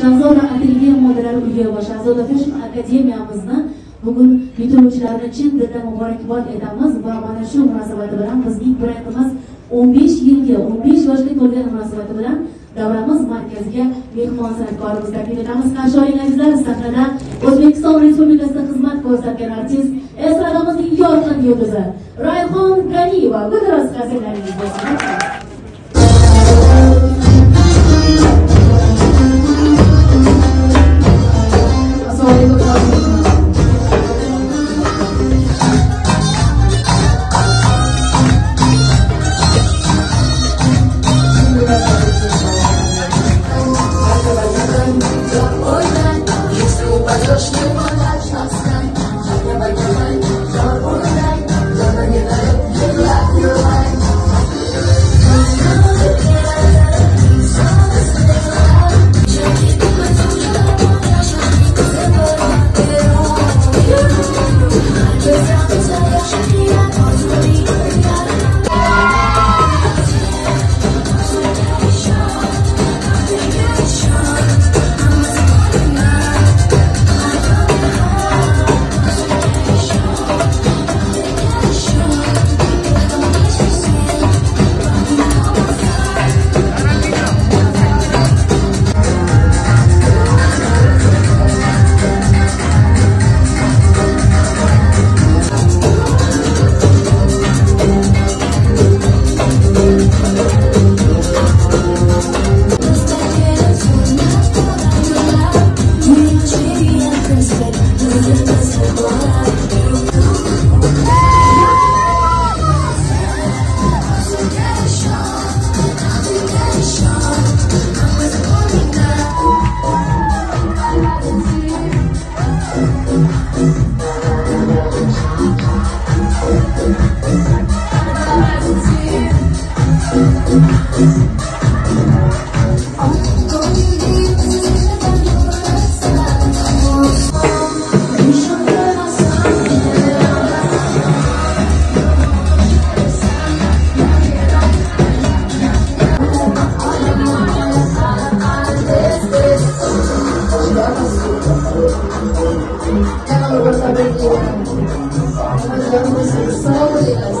shahzoda atelye modalar uyi va shahzoda fashion akademiyamizni bugun bitiruvchilarini chin dildan muborakbod etamiz va mana shu munosabati bilan bizning brendimiz 15 yilga 15 yoshga to'lgan munosabati bilan davramiz markaziga mehmon san'atkorimizni taklif etamiz. Qarshi oling azizlar sahnada o'zbekiston respublikasida xizmat ko'rsatgan artist estradamizning yorqin yulduzi rayhon ganiyeva gulroz qasidalaringiz bo'lsin. Christ. Jangan lupa bersabar Jangan lupa selalu dikasih. Terima kasih.